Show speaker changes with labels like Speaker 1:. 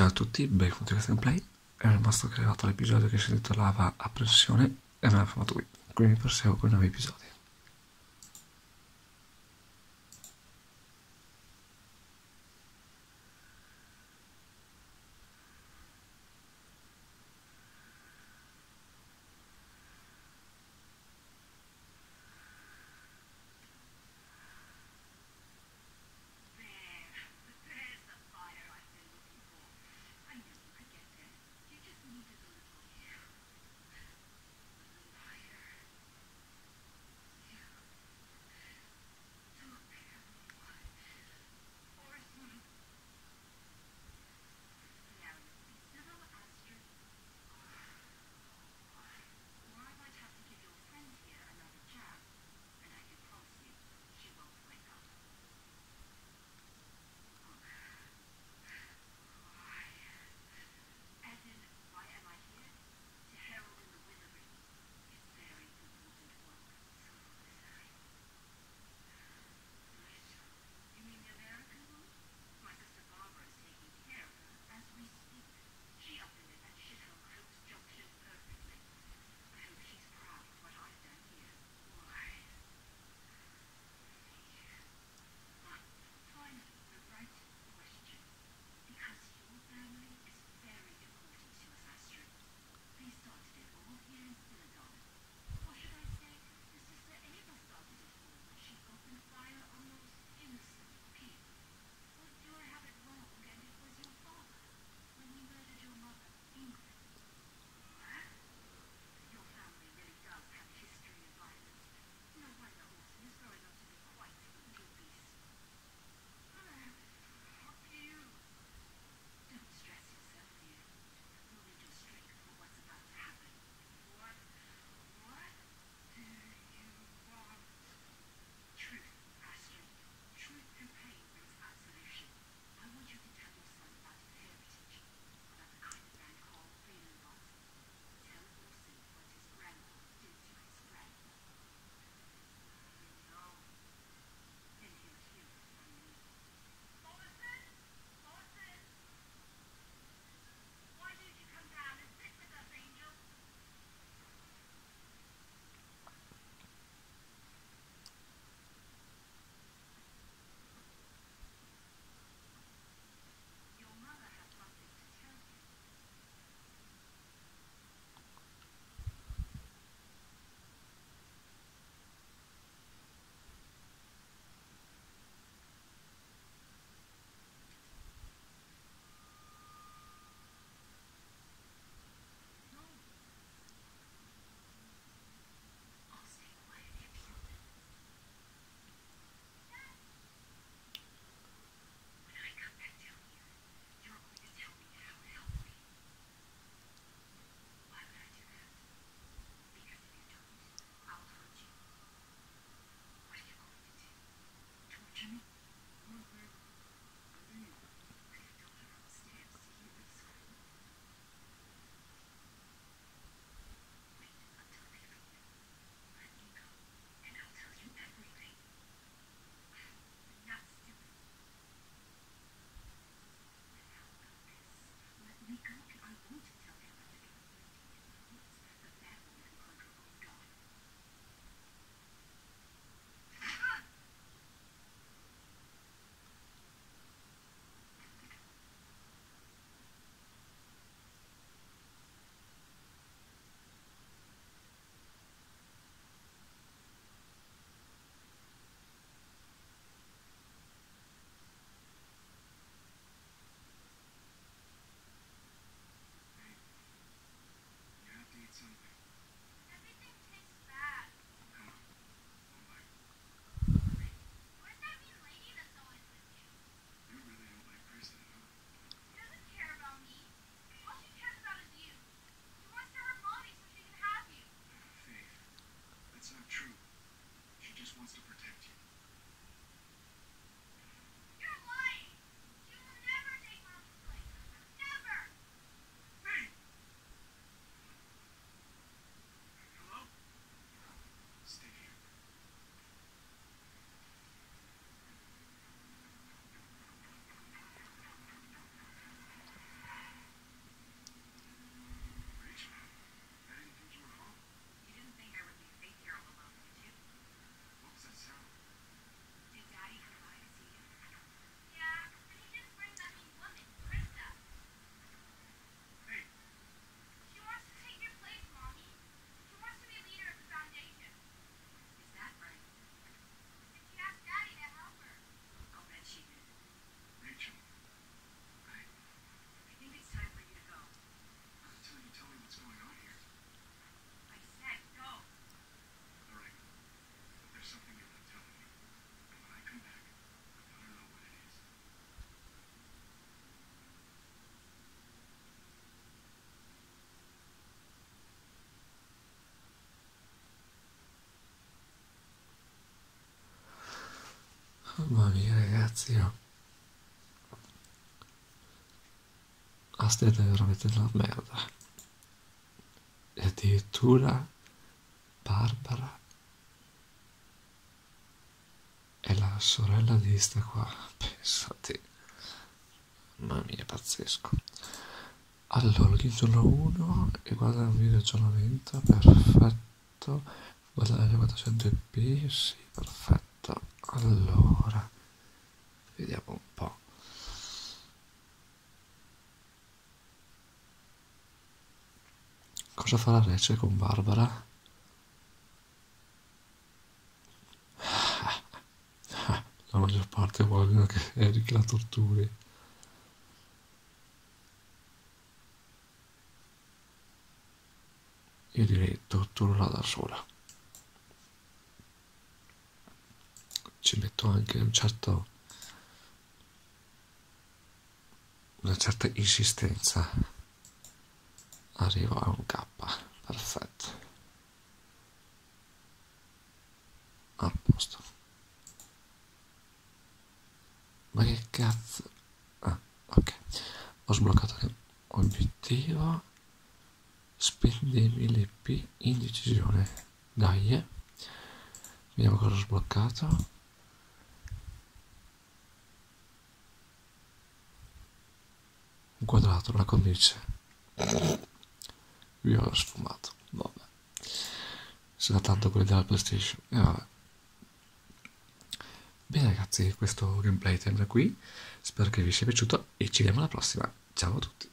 Speaker 1: Ciao a tutti, benvenuti a questo gameplay. È rimasto arrivato l'episodio che si intitolava A pressione e me l'ha fatto qui. Quindi proseguo con i nuovi episodi. Mamma mia ragazzi. La stella è veramente una merda. E addirittura Barbara è la sorella di sta qua. Pensate. Mamma mia, pazzesco. Allora, login giorno 1 e guarda un video aggiornamento, perfetto. Guardare 400p, sì, perfetto. Allora, vediamo un po'. Cosa farà Rece con Barbara? La maggior parte vogliono che Eric la torturi. Io direi torturerà da sola. Ci metto anche un certo una certa insistenza. Arrivo a un K perfetto. A posto. Ma che cazzo? Ah ok. Ho sbloccato obiettivo. Spendi 1000 p in decisione. Dai. Vediamo cosa ho sbloccato un quadrato una cornice. Io ho sfumato. Vabbè. Sarà tanto quello della playstation. E eh, vabbè. Bene ragazzi questo gameplay termina qui. Spero che vi sia piaciuto e ci vediamo alla prossima. Ciao a tutti